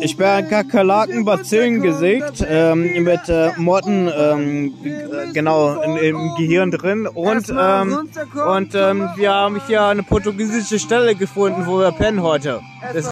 Ich bin Kakerlaken Bazillen gesägt, ähm, mit äh, Motten ähm, genau in, im Gehirn drin. Und ähm, und ähm, wir haben hier eine portugiesische Stelle gefunden, wo wir pennen heute. Das